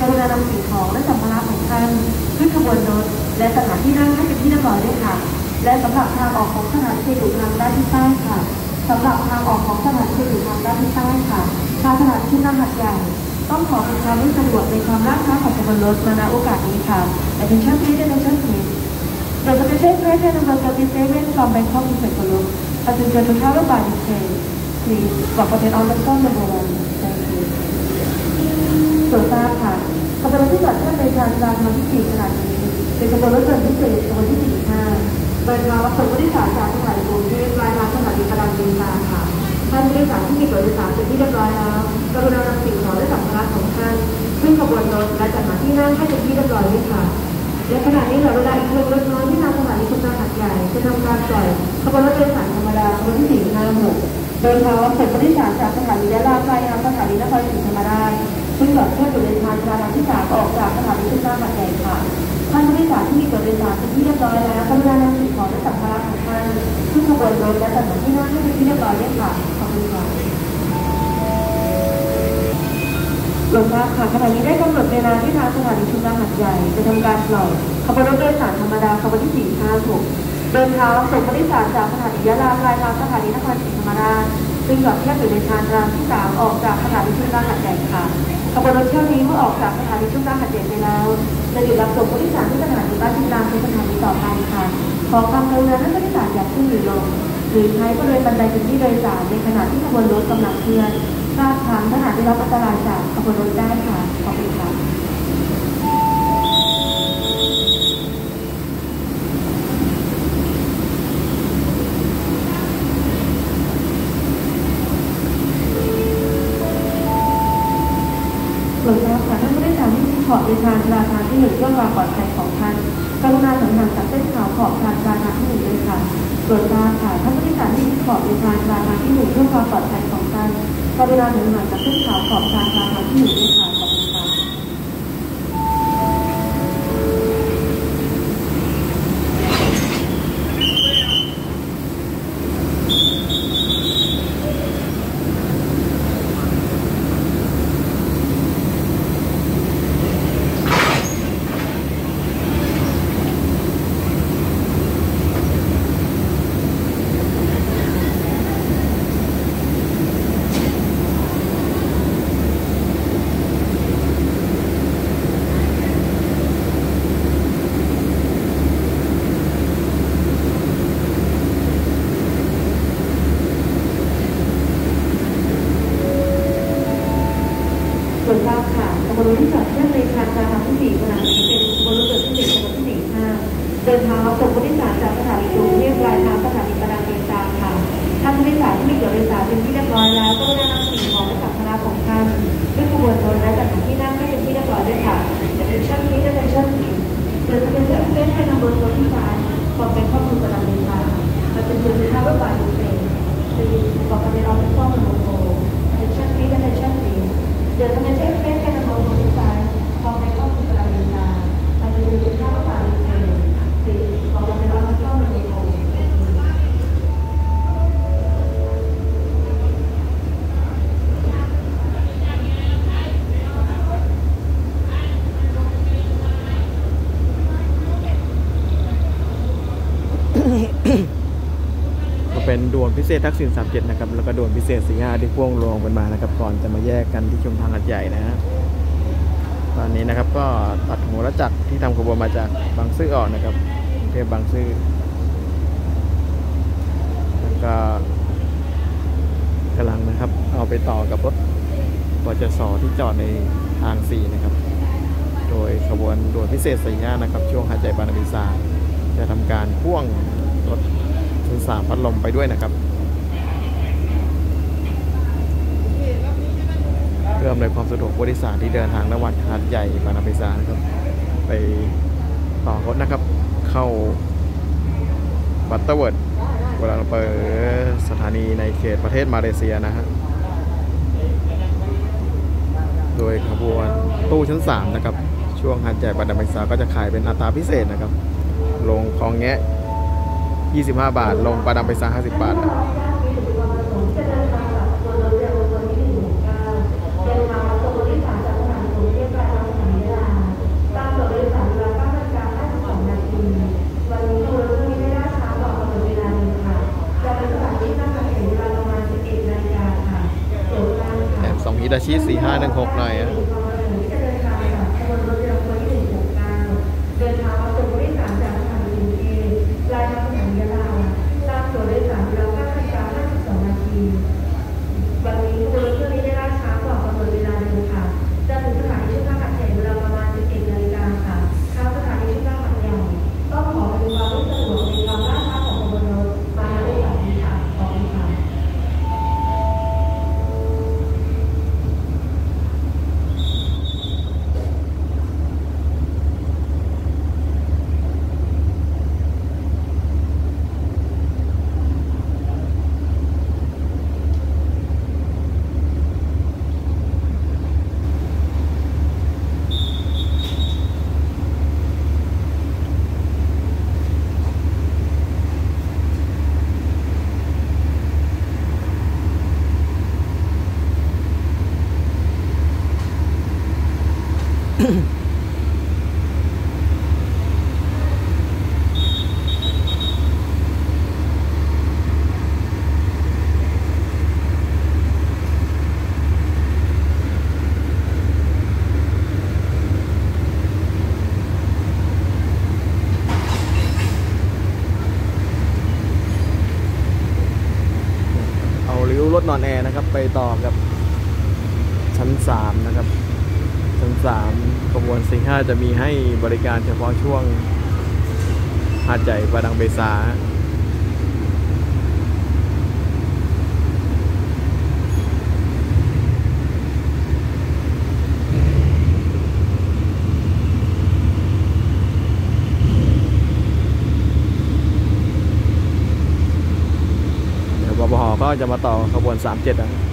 กรณารับสิ่งของและสัมภาระของท่านขึ้นขบวนรถและสถานที่นั่งให้เป็นที่เรียบร้อยด้วยค่ะ และสำหรับทางออกของสถานที่อยู่ทางด้านที่ใต้ค่ะสำหรับทางออกของสถานที่อยู่ทางด้านที่ใต้ค่ะทางสถานที่นั่งหัดใหญ่ต้องขอเป็นความไม่สะดวกในความล่าช้าของขบวนรถมาณโอกาสนี้ค่ะ Attention please attention please The special train number 37 from Bangkok to Singapore passenger to travel by this train please บอกประเด็น on the phone number one thank you ส่วนทราบค่ะ ที่จอดเทียบในชานชาลาทางที่สี่ขนาดนี้เป็นขบวนรถยนต์พิเศษขบวนที่สี่ห้าโดยทางวัดสมผู้โดยสารจากจังหวัดกรุงเทพปลายทางสถานีกระดังเบญจาค่ะ ท่านผู้โดยสารที่มีตั๋วโดยสารเป็นที่เรียบร้อยแล้วกรุณานำสิ่งของและสัมภาระของท่านขึ้นขบวนรถและจัดหาที่นั่งให้เป็นที่เรียบร้อยด้วยค่ะ และขณะนี้เหลือเวลาอีกเพียงเล็กน้อยที่ทางสถานีชุมทาหัดใหญ่จะทำการปล่อยขบวนรถโดยสารธรรมดาขบวนที่สี่ห้าหกโดยทางวัดสมผู้โดยสารจากสถานียะลาปลายทางสถานีนครศรีธรรมราช ซึ่งจอดเทียบอยู่ในทางชาลาที่สามออกจากสถานีชุมทางหัดใหญ่ค่ะท่านผู้โดยสารที่มีตั๋วโดยสารเป็นที่เรียบร้อยแล้วกรุณานำสิ่งของและสัมภาระของท่านขึ้นขบวนรถและจัดหาที่นั่งให้เป็นที่เรียบร้อยด้วยค่ะขอบคุณค่ะลวงพ่อค่ะขณะนี้ได้กำหนดเวลาที่ทางสถานีชุมทาหัดใหญ่จะทำการปล่อยขบวนรถโดยสารธรรมดาขบวนที่456เดินเท้าส่งผู้โดยสารจากสถานียะลาปลายทางสถานีนครศรีธรรมราชซึ่งจอดเทียบอยู่ในชานชาลาที่สามออกจากสถานีชุมทาหัดใหญ่ค่ะ ขบวนรถเที่ยวนี้เมื่อออกจากสถานีชุมทางหัดใหญ่ไปแล้ว จะหยุดรับส่งผู้โดยสารที่สถานีบ้านชินรามในสถานีต่อไปค่ะ ขอความกรุณาท่านผู้โดยสารอย่าขึ้นหรือลง หรือใช้บริเวณบันไดเป็นที่โดยสารในขณะที่ขบวนรถกำลังเคลื่อนทราบทางถ้าหากได้รับอันตรายจากขบวนรถได้ค่ะ ขอบคุณค่ะ หลวงพ่อค่ะท่านผู้โดยสารที่ขอบในทานชาคาทางที่หนึ่งเพื่อความปลอดภัยของท่านกรุณาสังหารจากเส้นขาวขอบทางราคาทางที่หนึ่งเลยค่ะหลวงตาค่ะท่านผู้โดยสารที่ขอบในทานชาคาทางที่หนึ่งเพื่อความปลอดภัยของท่านกรุณาสังหารจากเส้นขาวขอบทางราคาทางที่หนึ่งเลยค่ะ ส่วนทราบค่ะขบวนรถที่จอดเทียบในชานชาลางที่สี่ขณะนี้เป็นขบวนรถเดินที่หนึ่งขบวนที่สี่ห้าเดินทางรับส่งผู้โดยสารจากสถานีกรุงเทพปลายทางสถานีประดางเบญจาค่ะท่านผู้โดยสารที่มีตั๋วโดยสารเป็นที่เรียบร้อยแล้วก็ได้นำสิ่งของและสัมภาระของท่านขึ้นขบวนรถและจัดหาที่นั่งให้เป็นที่เรียบร้อยด้วยค่ะ Attention please attention please The passenger train has number 45 from Bangkok to Padang Benta Passenger to travel by the train Please for the on the phone number four Attention please attention please The passenger train has number 45 from Bangkok to Padang Benta Passenger to travel by the train Please for the on the phone number four Thank you. ก็เป็นด่วน พิเศษทักษิณ37 นะครับ แล้วก็โดนพิเศษ 45 ที่พ่วงรวมกันมานะครับ ก่อนจะมาแยกกันที่ชุมทางหัดใหญ่นะฮะตอนนี้นะครับก็ตัดหัวรถจักรที่ทำขบวนมาจากบางซื่อออกนะครับกรุงเทพบางซื่อแล้วก็กำลังนะครับ เอาไปต่อกับรถปจสที่จอดในทาง 4 นะครับ โดยขบวนด่วนพิเศษสี่ห้านะครับ ช่วงหาดใหญ่ปาดังเบซาร์จะทำการพ่วงรถชุดสามพัดลมไปด้วยนะครับ พื่ออำนวยความสะดวกผู้โดยสารที่เดินทางระหว่างหาดใหญ่ปาดังเบซาร์นะครับ ไปต่อรถนะครับ เข้าบัตเตอร์เวิร์ธเวลาเปิดสถานีในเขตประเทศมาเลเซียนะฮะโดยขบวนตู้ชั้น 3 นะครับ ช่วงหาดใหญ่บางนาตราซาก็จะขายเป็นอัตราพิเศษนะครับ ลงคลองแงะ 25 บาท ลงปลาดำไปซา50 บาทนะ ชีสสี่ห้าหนึ่งหกหน่อยอะ สิงห้าจะมีให้บริการเฉพาะช่วงหาดใหญ่ปาดังเบซาก็จะมาต่อขบวน 37นะ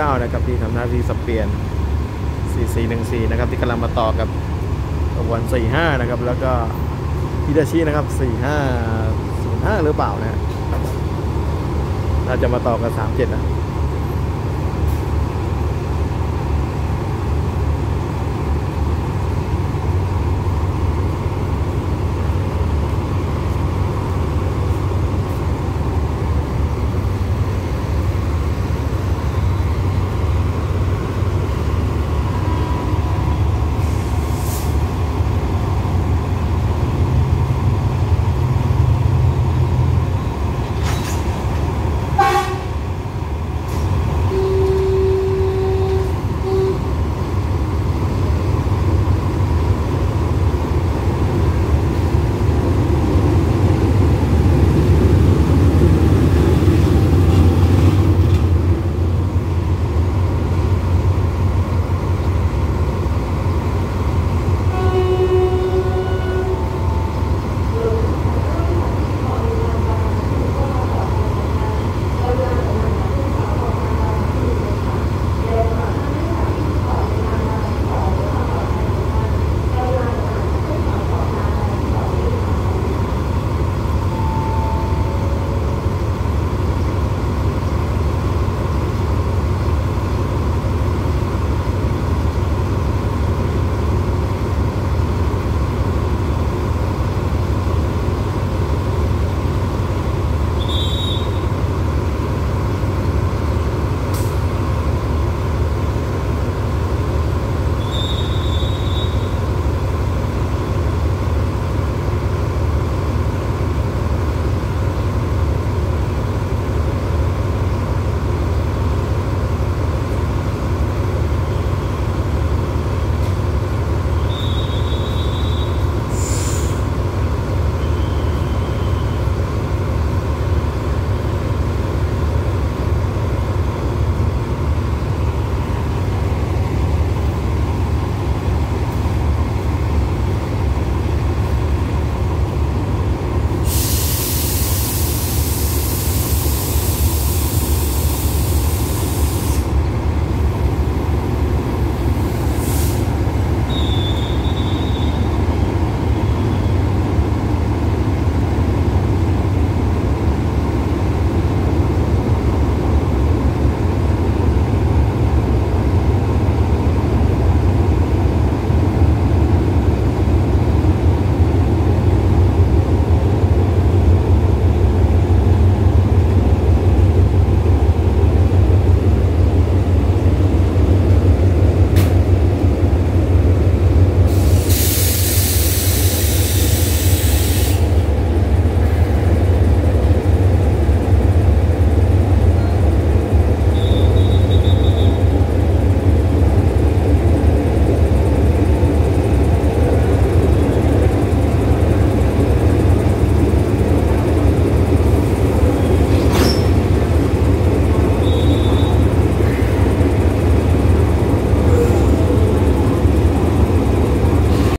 9 นะครับที่ทำหน้าที่สับเปลี่ยน 4414 นะครับที่กำลังมาต่อกับตะวัน 45 นะครับ แล้วก็ฮิดาชินะครับ 4505 หรือเปล่านะถ้าจะมาต่อกับ 37 นะ